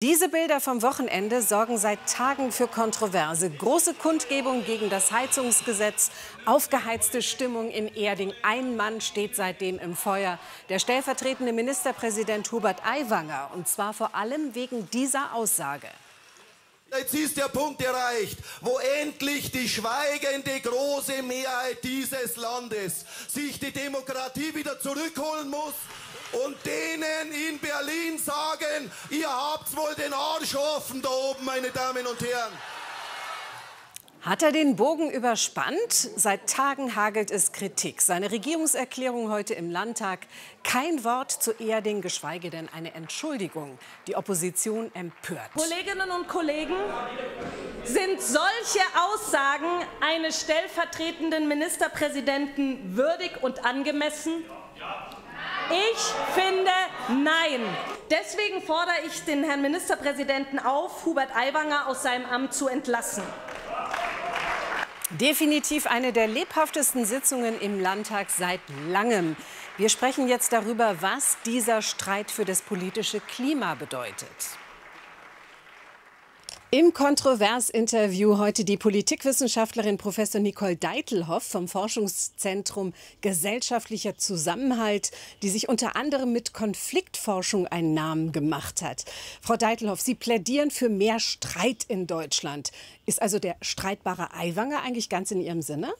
Diese Bilder vom Wochenende sorgen seit Tagen für Kontroverse. Große Kundgebung gegen das Heizungsgesetz, aufgeheizte Stimmung in Erding. Ein Mann steht seitdem im Feuer. Der stellvertretende Ministerpräsident Hubert Aiwanger. Und zwar vor allem wegen dieser Aussage. Jetzt ist der Punkt erreicht, wo endlich die schweigende große Mehrheit dieses Landes sich die Demokratie wieder zurückholen muss und denen in Berlin sagen, ihr habt wohl den Arsch offen da oben, meine Damen und Herren. Hat er den Bogen überspannt? Seit Tagen hagelt es Kritik. Seine Regierungserklärung heute im Landtag. Kein Wort zu Erding, geschweige denn eine Entschuldigung. Die Opposition empört. Kolleginnen und Kollegen, sind solche Aussagen eines stellvertretenden Ministerpräsidenten würdig und angemessen? Ich finde nein. Deswegen fordere ich den Herrn Ministerpräsidenten auf, Hubert Aiwanger aus seinem Amt zu entlassen. Definitiv eine der lebhaftesten Sitzungen im Landtag seit langem. Wir sprechen jetzt darüber, was dieser Streit für das politische Klima bedeutet. Im Kontrovers-Interview heute die Politikwissenschaftlerin Professor Nicole Deitelhoff vom Forschungszentrum Gesellschaftlicher Zusammenhalt, die sich unter anderem mit Konfliktforschung einen Namen gemacht hat. Frau Deitelhoff, Sie plädieren für mehr Streit in Deutschland. Ist also der streitbare Eiwanger eigentlich ganz in Ihrem Sinne?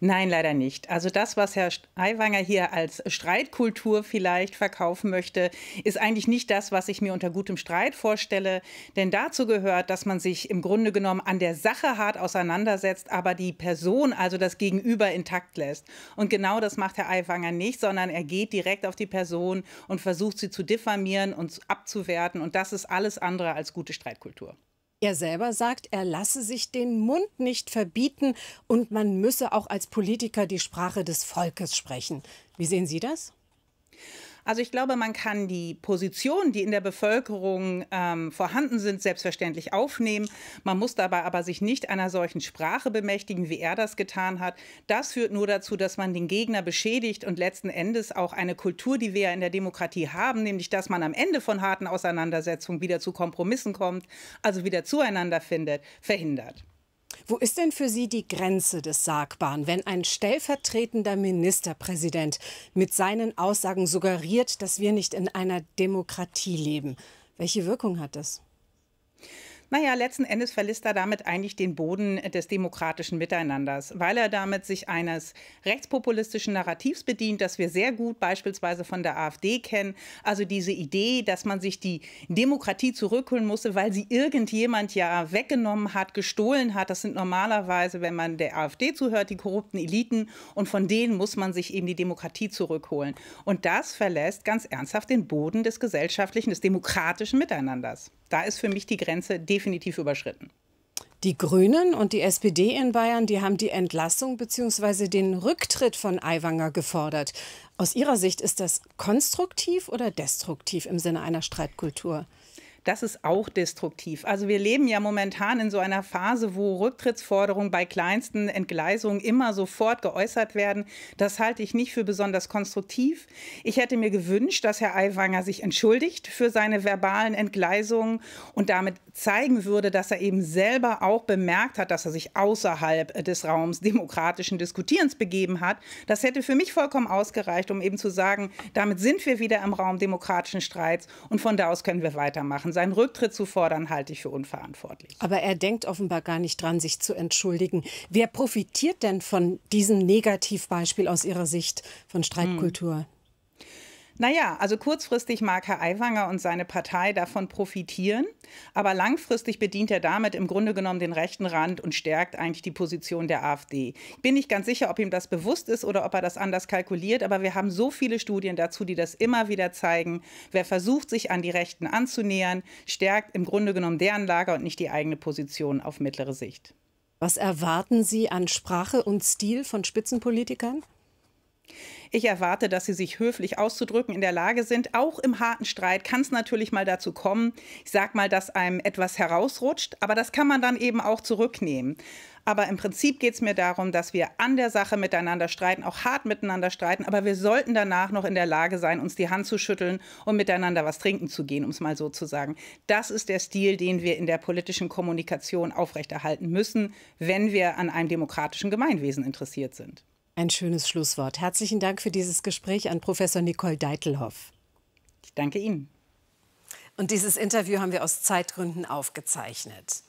Nein, leider nicht. Also das, was Herr Aiwanger hier als Streitkultur vielleicht verkaufen möchte, ist eigentlich nicht das, was ich mir unter gutem Streit vorstelle. Denn dazu gehört, dass man sich im Grunde genommen an der Sache hart auseinandersetzt, aber die Person, also das Gegenüber, intakt lässt. Und genau das macht Herr Aiwanger nicht, sondern er geht direkt auf die Person und versucht sie zu diffamieren und abzuwerten. Und das ist alles andere als gute Streitkultur. Er selber sagt, er lasse sich den Mund nicht verbieten und man müsse auch als Politiker die Sprache des Volkes sprechen. Wie sehen Sie das? Also ich glaube, man kann die Positionen, die in der Bevölkerung ähm, vorhanden sind, selbstverständlich aufnehmen. Man muss dabei aber sich nicht einer solchen Sprache bemächtigen, wie er das getan hat. Das führt nur dazu, dass man den Gegner beschädigt und letzten Endes auch eine Kultur, die wir ja in der Demokratie haben, nämlich dass man am Ende von harten Auseinandersetzungen wieder zu Kompromissen kommt, also wieder zueinander findet, verhindert. Wo ist denn für Sie die Grenze des Sagbaren, wenn ein stellvertretender Ministerpräsident mit seinen Aussagen suggeriert, dass wir nicht in einer Demokratie leben? Welche Wirkung hat das? Naja, letzten Endes verlässt er damit eigentlich den Boden des demokratischen Miteinanders, weil er damit sich eines rechtspopulistischen Narrativs bedient, das wir sehr gut beispielsweise von der AfD kennen. Also diese Idee, dass man sich die Demokratie zurückholen musste, weil sie irgendjemand ja weggenommen hat, gestohlen hat. Das sind normalerweise, wenn man der AfD zuhört, die korrupten Eliten und von denen muss man sich eben die Demokratie zurückholen. Und das verlässt ganz ernsthaft den Boden des gesellschaftlichen, des demokratischen Miteinanders. Da ist für mich die Grenze definitiv überschritten. Die Grünen und die SPD in Bayern, die haben die Entlassung bzw. den Rücktritt von Aiwanger gefordert. Aus Ihrer Sicht ist das konstruktiv oder destruktiv im Sinne einer Streitkultur? Das ist auch destruktiv. Also wir leben ja momentan in so einer Phase, wo Rücktrittsforderungen bei kleinsten Entgleisungen immer sofort geäußert werden. Das halte ich nicht für besonders konstruktiv. Ich hätte mir gewünscht, dass Herr Aiwanger sich entschuldigt für seine verbalen Entgleisungen und damit zeigen würde, dass er eben selber auch bemerkt hat, dass er sich außerhalb des Raums demokratischen Diskutierens begeben hat. Das hätte für mich vollkommen ausgereicht, um eben zu sagen, damit sind wir wieder im Raum demokratischen Streits und von da aus können wir weitermachen seinen Rücktritt zu fordern, halte ich für unverantwortlich. Aber er denkt offenbar gar nicht dran, sich zu entschuldigen. Wer profitiert denn von diesem Negativbeispiel aus Ihrer Sicht von Streitkultur? Hm. Naja, also kurzfristig mag Herr Aiwanger und seine Partei davon profitieren, aber langfristig bedient er damit im Grunde genommen den rechten Rand und stärkt eigentlich die Position der AfD. Ich bin nicht ganz sicher, ob ihm das bewusst ist oder ob er das anders kalkuliert, aber wir haben so viele Studien dazu, die das immer wieder zeigen. Wer versucht, sich an die Rechten anzunähern, stärkt im Grunde genommen deren Lager und nicht die eigene Position auf mittlere Sicht. Was erwarten Sie an Sprache und Stil von Spitzenpolitikern? Ich erwarte, dass sie sich höflich auszudrücken in der Lage sind. Auch im harten Streit kann es natürlich mal dazu kommen, ich sag mal, dass einem etwas herausrutscht, aber das kann man dann eben auch zurücknehmen. Aber im Prinzip geht es mir darum, dass wir an der Sache miteinander streiten, auch hart miteinander streiten. Aber wir sollten danach noch in der Lage sein, uns die Hand zu schütteln und miteinander was trinken zu gehen, um es mal so zu sagen. Das ist der Stil, den wir in der politischen Kommunikation aufrechterhalten müssen, wenn wir an einem demokratischen Gemeinwesen interessiert sind. Ein schönes Schlusswort. Herzlichen Dank für dieses Gespräch an Professor Nicole Deitelhoff. Ich danke Ihnen. Und dieses Interview haben wir aus Zeitgründen aufgezeichnet.